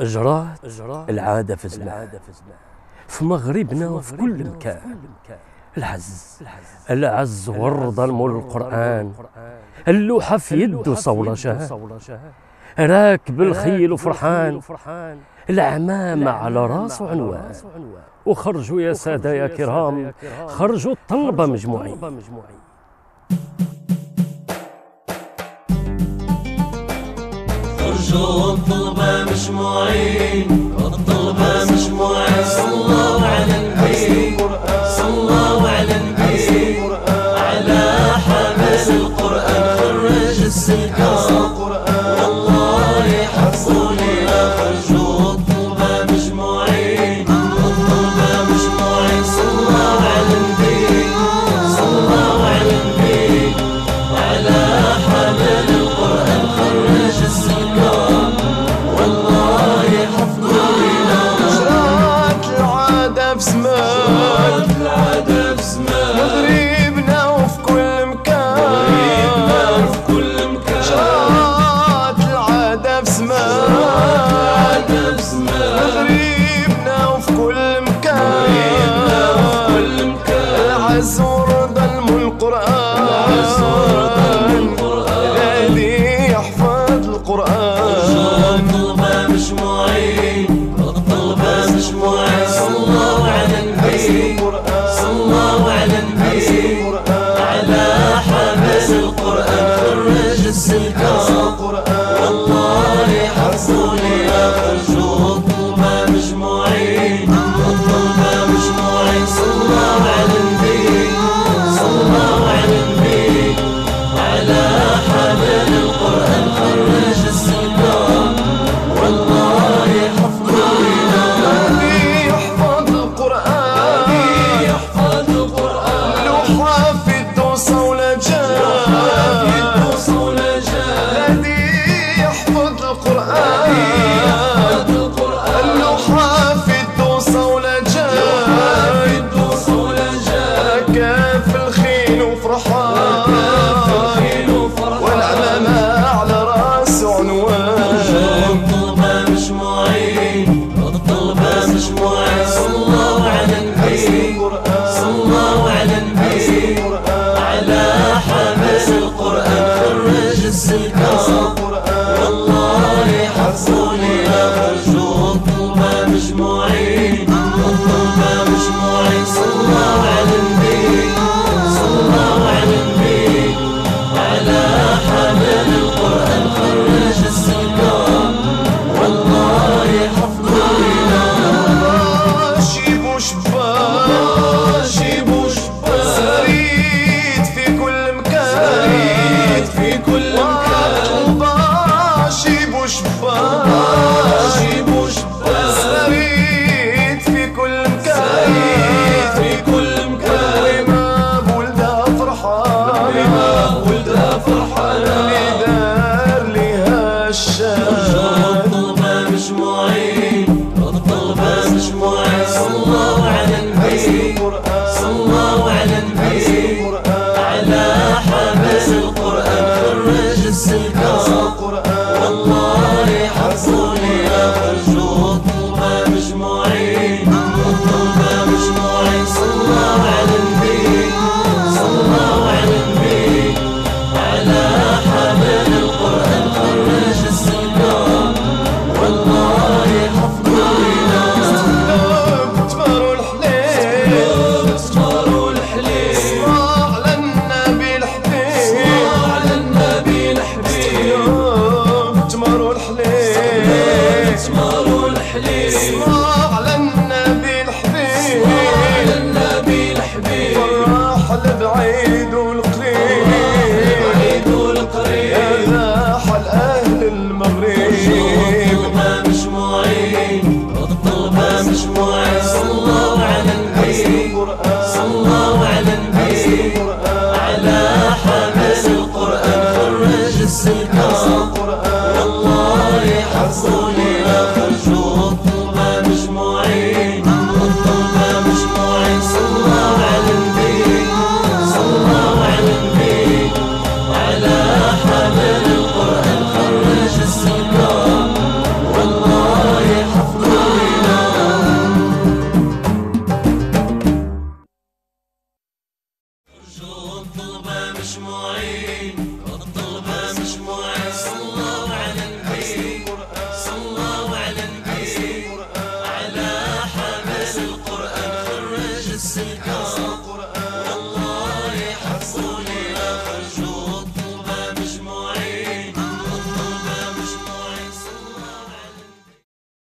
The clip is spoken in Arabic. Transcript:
جرات العادة في الزمان في مغربنا وفي كل مكان. العز. العز. ورضا مول القرآن. اللوحة في يده صولة شهاد راكب الخيل وفرحان العمامة على راس وعنوان وخرجوا يا سادة يا كرام. خرجوا الطلبة مجموعين. شو الطلبة مجموعين الطلبة مجموعين صلوا على النبي. صلوا على النبي. على حامل القرآن. خرج السلكان. القرآن. الصورة القرآن. غادي يحفظ القرآن. طلبة مجموعين طلبة مجموعين صلوا على النبي. صلوا على النبي. على حافظ القرآن. فرج السلكة والله حفظوني آخر نشوفكم مجموعين Go.